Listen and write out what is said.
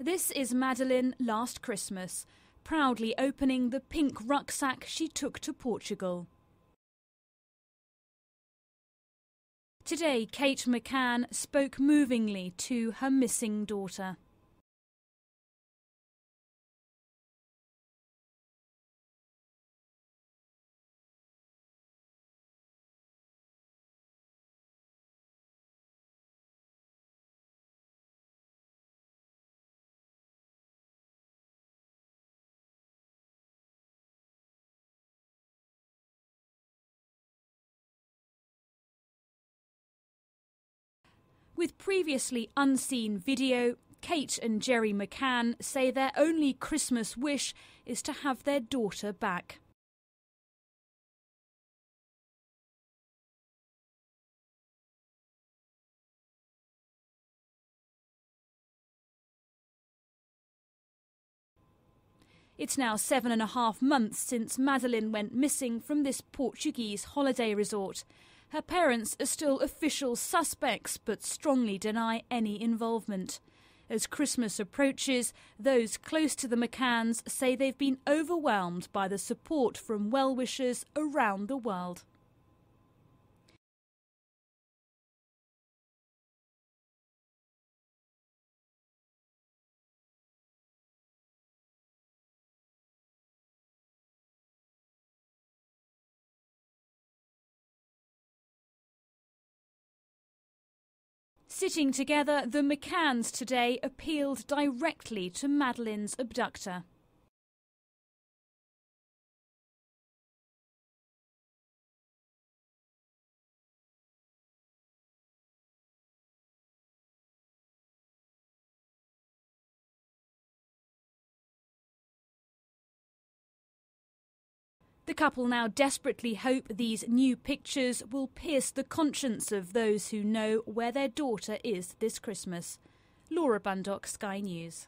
This is Madeleine last Christmas, proudly opening the pink rucksack she took to Portugal. Today, Kate McCann spoke movingly to her missing daughter. With previously unseen video, Kate and Gerry McCann say their only Christmas wish is to have their daughter back. It's now seven and a half months since Madeleine went missing from this Portuguese holiday resort. Her parents are still official suspects but strongly deny any involvement. As Christmas approaches, those close to the McCanns say they've been overwhelmed by the support from well wishers around the world. Sitting together, the McCanns today appealed directly to Madeleine's abductor. The couple now desperately hope these new pictures will pierce the conscience of those who know where their daughter is this Christmas. Laura Bundock, Sky News.